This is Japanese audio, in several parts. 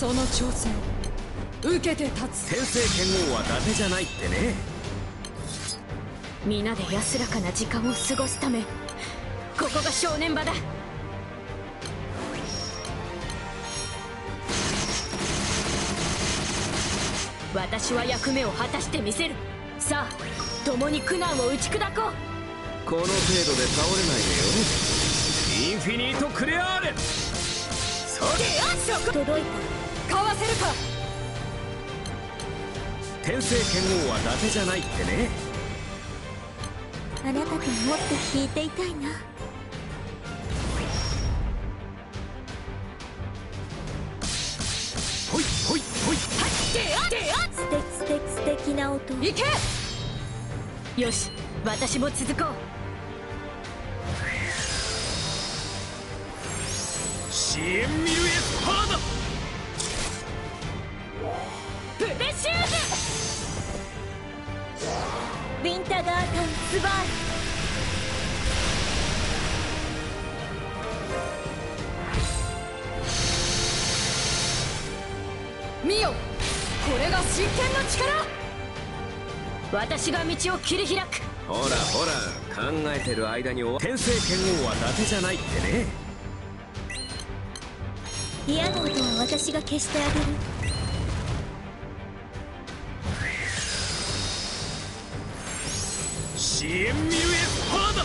その挑戦。受けて立つ。天聖剣王は伊達じゃないってね。皆で安らかな時間を過ごすためここが正念場だ。私は役目を果たしてみせる。さあ共に苦難を打ち砕こう。この程度で倒れないでよ。インフィニートクレアーレ。そ届いかわせるか。天聖剣王は伊達じゃないってね。たあなたともっと弾いていたいな。ほいほいほい。素敵素敵素敵な音。行け。よし私も続こう。支援ミルエスパーだタンスバール見よこれが真剣の力?私が道を切り開く。ほらほら考えてる間に天聖剣王は伊達じゃないってね。嫌なことは私が消してあげる支援ミルエスパーだ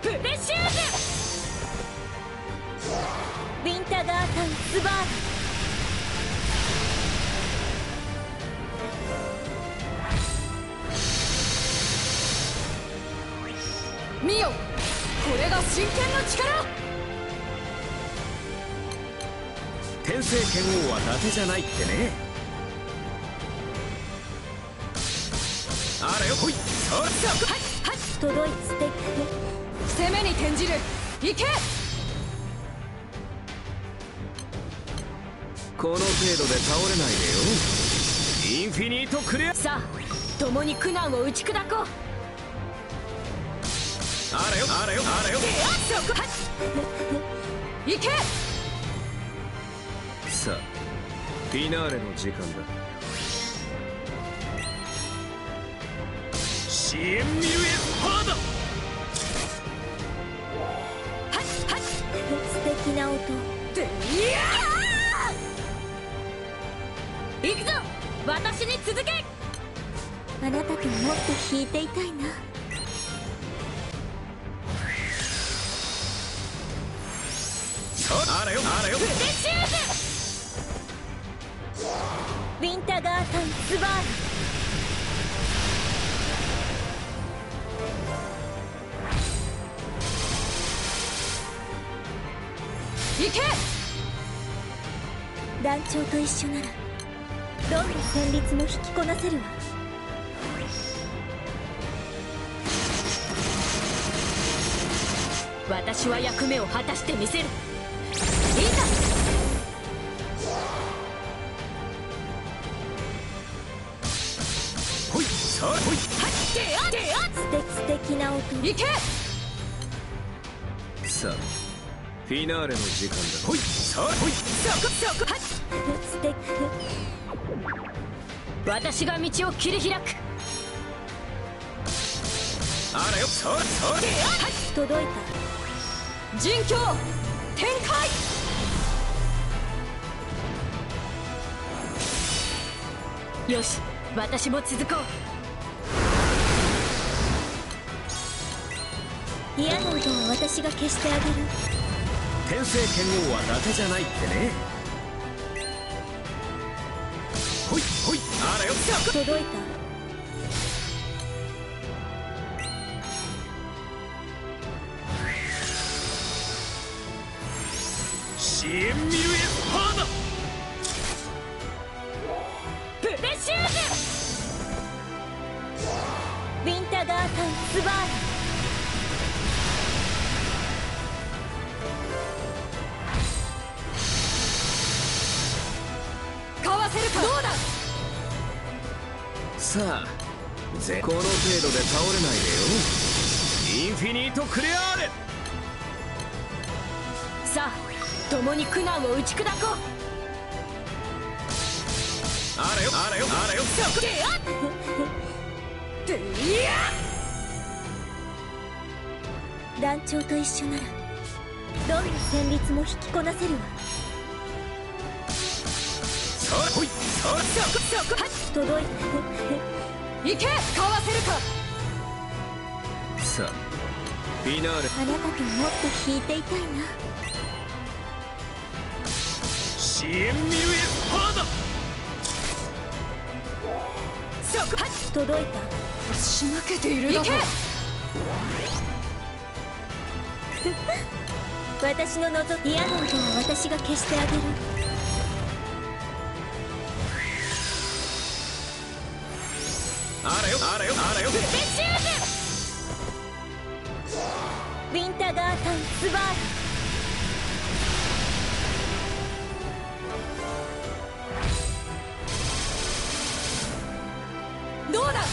プレシューズウィンターガータンスバール見よこれが真剣の力!天聖剣王は伊達じゃないってねあれよほいそれはいはい届いステッ攻めに転じる行けこの程度で倒れないでよインフィニートクレアさあ共に苦難を打ち砕こうあれよあれよあれよそこはい行けさあフィナーレの時間だ。支援ミルエスパーだはいはい素敵な音でいや行くぞ私に続けあなたともっと弾いていたいなそあれよあれよプレシューズウィンターガータンスバール行け！団長と一緒ならどんな旋律も引きこなせるわ。私は役目を果たしてみせる。いざ！ほいそれほい。素敵素敵な音。行け！さあフィナーレの時間だ。ほい。それほい。そこそこはい。素敵私が道を切り開く。あれよ。それそれ届い人狂展開た。よし。私も続こう。嫌な音は私が消してあげる天聖剣王は伊達じゃないってね。ほいほい。あらよ届いた。わせるか。どうだ？さあぜこの程度で倒れないでよ。インフィニートクレアーレさあ共に苦難を打ち砕こう。あらよあらよあらよ。そこであっ。ていや。団長と一緒ならどんな戦慄も引きこなせるわさあそこそこ届い行けかわせるかさあフィナーレあなたともっと弾いていたいな支援ミルエスパーだそこ届いたし負けているだと行け私の望嫌な音は私が消してあげるウィンターガータンスバーどうだ？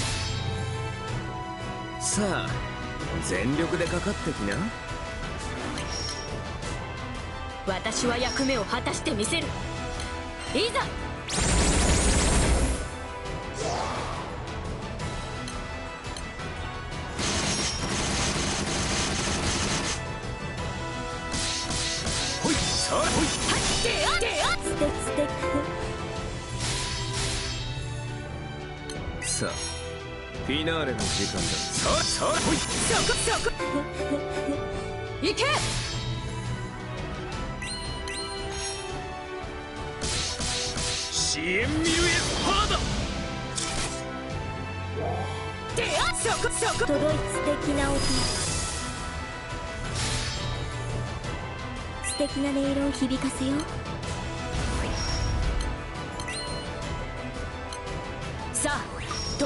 さあ全力でかかってきな。私は役目を果たしてみせる。いざさ。あフィナーレの時間だ。さあさあほいそこそこ行け支援ミルエスパーだであそこそこ届い素敵な音素敵な音色を響かせよう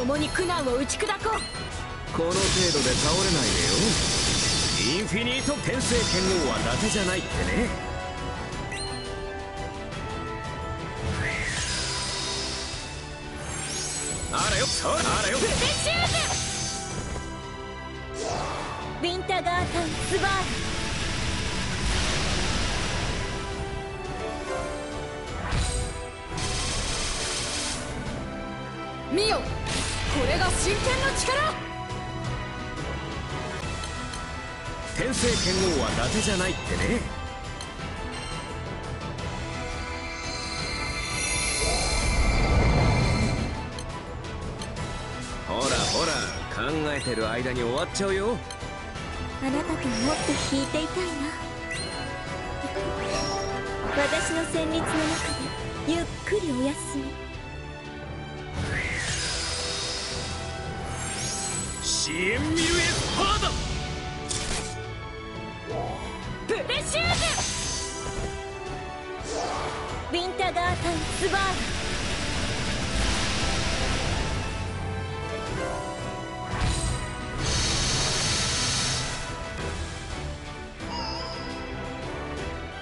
共に苦難を打ち砕こう。この程度で倒れないでよ。インフィニート転生剣王は伊達じゃないってね。あらよさああらよ。レシューウィンターガータンスバー見よ。こ真剣の力。転生剣王は伊達じゃないってね。ほらほら考えてる間に終わっちゃうよ。あなたともっと弾いていたいな。私の旋律の中でゆっくりお休み支援ミルエスパーだプレシューウィンターガータンスバ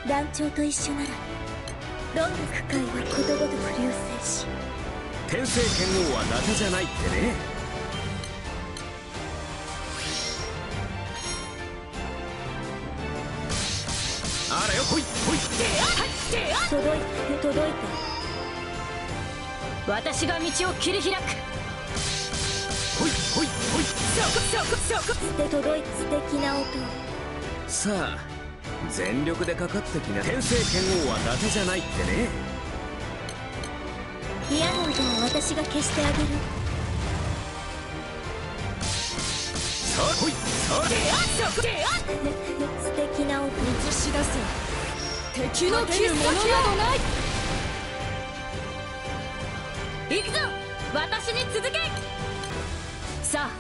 ー団長と一緒ならどんな苦海はことごとく流星し。転生剣王は伊達じゃないってねほいほいであはいであ届いた届い私が道を切り開くほいほいほいそこそこそこで届い素敵な音さあ全力でかかってきな転生剣王は伊達じゃないってね嫌な音は私が消してあげるさあほいさあであそこであ敵の切るものなどない行くぞ！私に続け！さあ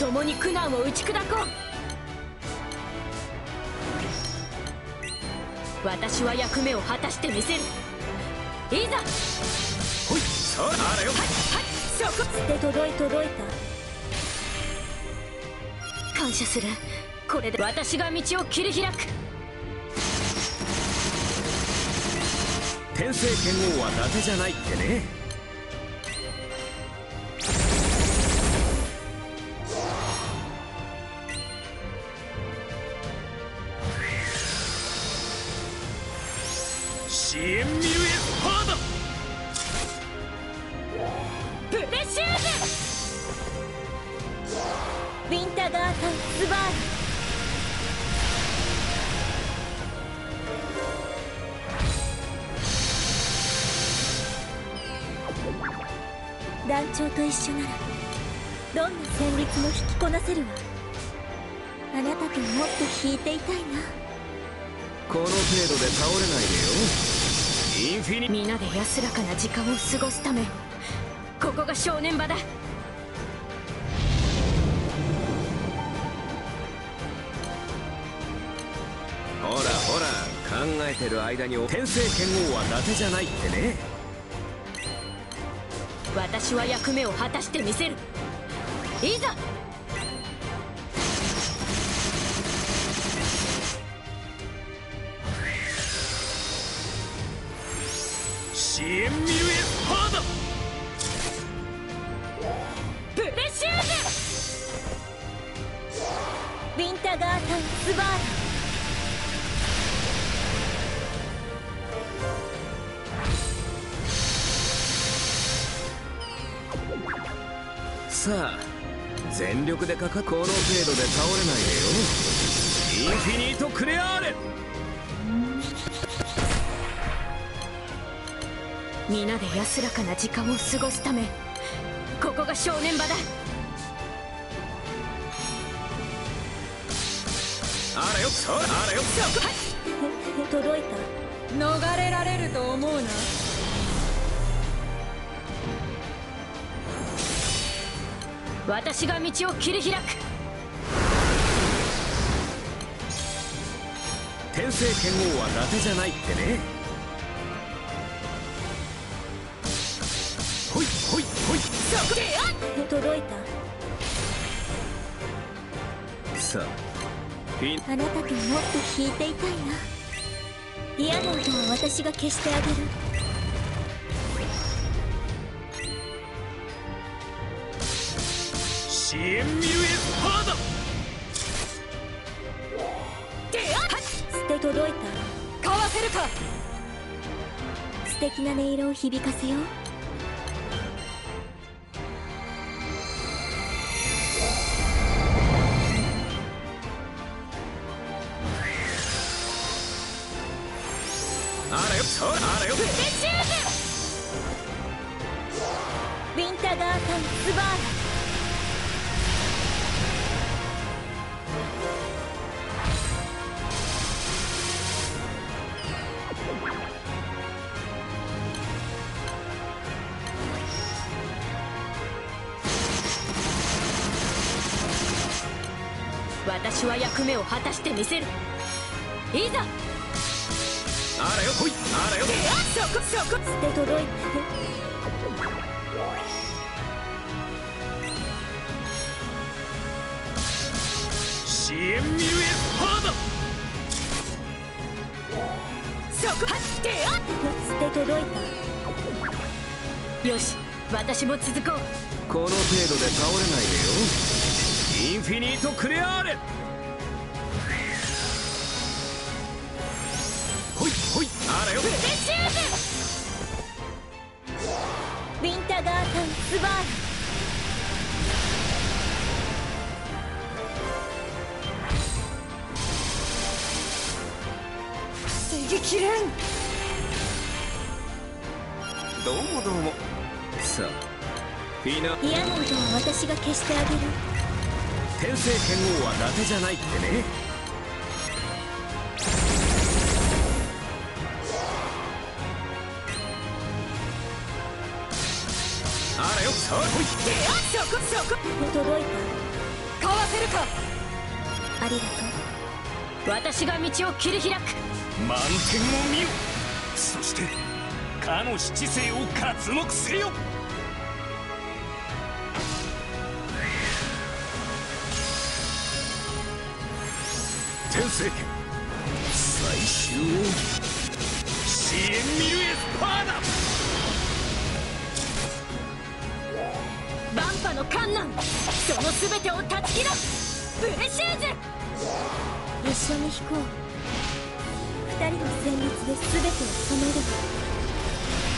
共に苦難を打ち砕こう。私は役目を果たしてみせる。いざ！はいほいさああらよはいそこで届い届いた感謝するこれで私が道を切り開く転生剣王は伊達じゃないってね。支援ミルエスパーだプレシューズウィンターガータンスバーラ団長と一緒ならどんな戦慄も引きこなせるわ。あなたともっと引いていたいな。この程度で倒れないでよ。インフィニ皆で安らかな時間を過ごすためここが正念場だ。ほらほら考えてる間に天聖剣王は伊達じゃないってね私は役目を果たしてみせる。いざ！支援ミルエスパーだ！プレシューウィンタガータンスバーさあ全力でかかこの程度で倒れないでよ。インフィニートクレアーレ。皆で安らかな時間を過ごすためここが正念場だ。あらよそらあらよ届いた？逃れられると思うな私が道を切り開く。天聖剣王は伊達じゃないってね。ほいほいほい。そこであ届いた。さあ。あなたともっと引いていたいな。ディアモンドは私が消してあげるエスパーだであ捨て届いた。かわせるか素敵な音色を響かせようそあらよプレシューウィンタガータンスバー私は役目を果たしてみせる。いざ！あらよほい。あらよ。そこそこ。捨て届い。支援ミルエスパーだ。そこはであた捨て届いたよ。し私も続こうこの程度で倒れないでよインフィニートクレアーレ。ほいほい。あらよ。プレシューズウィンタガータンスバー防ぎきれんどうもどうもさあフィナディアモンドは私が消してあげる天聖剣王は伊達じゃないってね。あらよさあそこそこ。届いかわせるか。たありがとう。私が道を切り開く。満点を見よ。そしてかの七星を刮目せよ先生最終奥義支援ミルエスパーダバンパの観覧その全てを断ち切ろうブレシューズ一緒に引こう二人の戦慄で全てを止める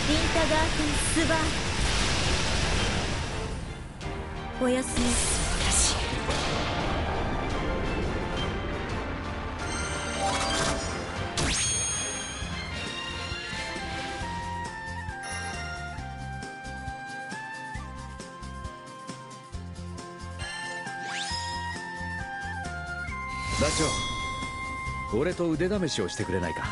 リンタガーテン・スバーおやすみ俺と腕試しをしてくれないか？